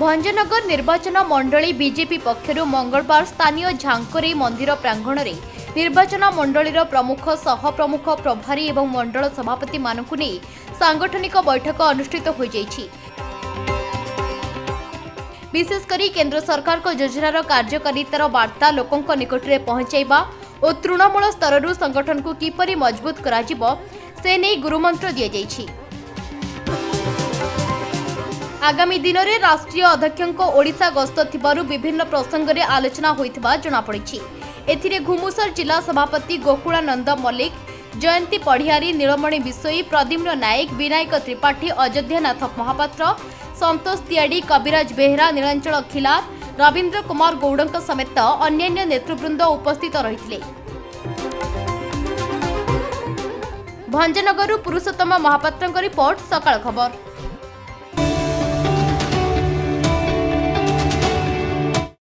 ଭଞ୍ଜନଗର ନିର୍ବାଚନ ମଣ୍ଡଳୀ ବିଜେପି ପକ୍ଷରୁ ମଙ୍ଗଳବାର ସ୍ଥାନୀୟ ଝାଙ୍କରେଇ ମନ୍ଦିର ପ୍ରାଙ୍ଗଣରେ ନିର୍ବାଚନ ମଣ୍ଡଳୀର ପ୍ରମୁଖ ସହପ୍ରମୁଖ ପ୍ରଭାରୀ ଏବଂ ମଣ୍ଡଳ ସଭାପତିମାନଙ୍କୁ ନେଇ ସାଙ୍ଗଠନିକ ବୈଠକ ଅନୁଷ୍ଠିତ ହୋଇଯାଇଛି। ବିଶେଷକରି କେନ୍ଦ୍ର ସରକାରଙ୍କ ଯୋଜନାର କାର୍ଯ୍ୟକାରିତାର ବାର୍ତ୍ତା ଲୋକଙ୍କ ନିକଟରେ ପହଞ୍ଚାଇବା ଓ ତୃଣମୂଳ ସ୍ତରରୁ ସଂଗଠନକୁ କିପରି ମଜବୁତ କରାଯିବ ସେ ନେଇ ଗୁରୁମନ୍ତ୍ର ଦିଆଯାଇଛି। ଆଗାମୀ ଦିନରେ ରାଷ୍ଟ୍ରୀୟ ଅଧ୍ୟକ୍ଷଙ୍କ ଓଡ଼ିଶା ଗସ୍ତ ଥିବାରୁ ବିଭିନ୍ନ ପ୍ରସଙ୍ଗରେ ଆଲୋଚନା ହୋଇଥିବା ଜଣାପଡ଼ିଛି। ଏଥିରେ ଘୁମୁସର ଜିଲ୍ଲା ସଭାପତି ଗୋକୁଳାନନ୍ଦ ମଲ୍ଲିକ ଜୟନ୍ତୀ ପଢ଼ିଆରୀ ନୀଳମଣି ବିଶୋଇ ପ୍ରଦ୍ୟୁମ୍ନ ନାୟକ ବିନାୟକ ତ୍ରିପାଠୀ ଅଯୋଧ୍ୟାନାଥ ମହାପାତ୍ର ସନ୍ତୋଷ ତିଆଡ଼ି କବିରାଜ ବେହେରା ନୀଳାଞ୍ଚଳ ଖିଲାର ରବୀନ୍ଦ୍ର କୁମାର ଗୌଡ଼ଙ୍କ ସମେତ ଅନ୍ୟାନ୍ୟ ନେତୃବୃନ୍ଦ ଉପସ୍ଥିତ ରହିଥିଲେ। ଭଞ୍ଜନଗରରୁ ପୁରୁଷୋତ୍ତମ ମହାପାତ୍ରଙ୍କ ରିପୋର୍ଟ ସକାଳ ଖବର।